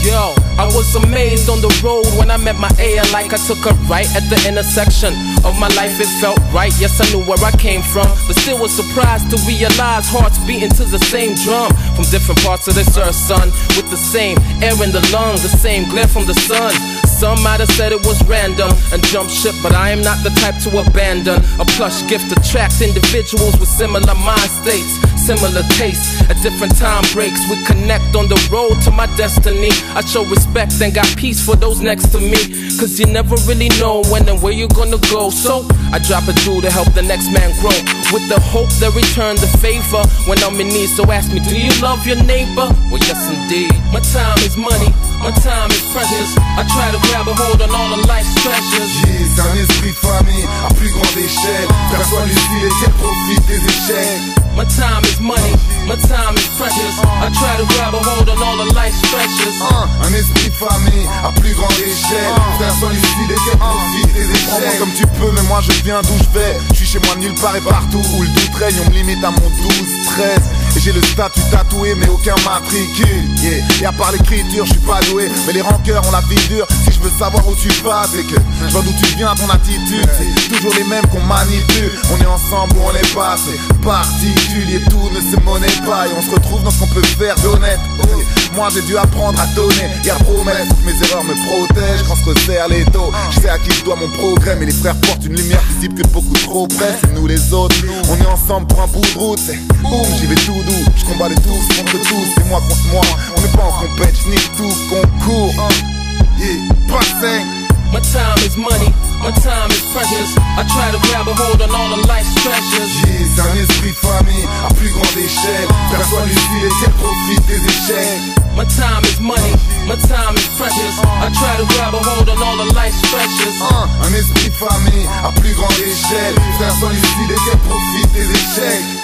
Yo, I was amazed on the road when I met my A. Like I took a right at the intersection of my life. It felt right. Yes, I knew where I came from, but still was surprised to realize hearts beating to the same drum from different parts of this earth, son. With the same air in the lungs, the same glare from the sun. Some might have said it was random and jump ship, but I am not the type to abandon. A plush gift attracts individuals with similar mind states, similar tastes. At different time breaks, we connect on the road to my destiny. I show respect and got peace for those next to me. Cause you never really know when and where you're gonna go. So I drop a jewel to help the next man grow. With the hope they return the favor when I'm in need. So ask me, do you love your neighbor? Well, yes, indeed. My time is money, my time is precious. I try to grab a hold on all of life's treasures. J'ai un esprit de famille à plus grande échelle. Personne ici et qu'elle profite des échecs. My time is money, my time is precious. I try to grab a hold on all of life's treasures. Un, un esprit de famille à plus grande échelle. Personne ici et qu'elle profite des échecs. comme tu peux, mais moi je viens d'où je vais. Je suis chez moi nulle part et partout où le doute règne. On me limite à mon 12, 13. J'ai le statut tatoué, mais aucun matricule. Yeah. Et à part l'écriture, je suis pas doué. Mais les rancœurs ont la vie dure. Si je veux savoir où tu vas, c'est que je vois d'où tu viens, ton attitude. C'est toujours les mêmes qu'on manipule. On est ensemble ou on est pas. C'est particulier, tout ne se monnaie pas. Et on se retrouve dans ce qu'on peut faire d'honnête. Moi j'ai dû apprendre à donner et à promettre mes erreurs me protègent quand se resserre les taux. Je sais à qui je dois mon progrès, mais les frères portent une lumière visible que beaucoup trop près. C'est nous les autres, on est ensemble pour un bout de route. C'est boum, j'y vais tout doux. Je combat les tous contre tous, c'est moi contre moi. On n'est pas en compète, je tout concours. Yeah. My time is money, my time is precious. I try to grab a hold on all of life's treasures. J'ai un esprit de famille à plus grande échelle. Personne ici et qu'elle profite des échecs. My time is money, my time is precious. I try to grab a hold on all of life's treasures. Un, uh, un esprit de famille à plus grande échelle. Personne ici et qu'elle profite des échecs.